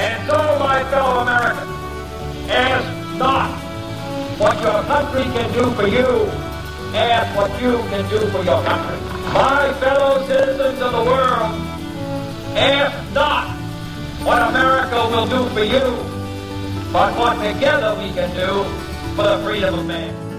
And so, my fellow Americans, ask not what your country can do for you, ask what you can do for your country. My fellow citizens of the world, ask not what America will do for you, but what together we can do for the freedom of man.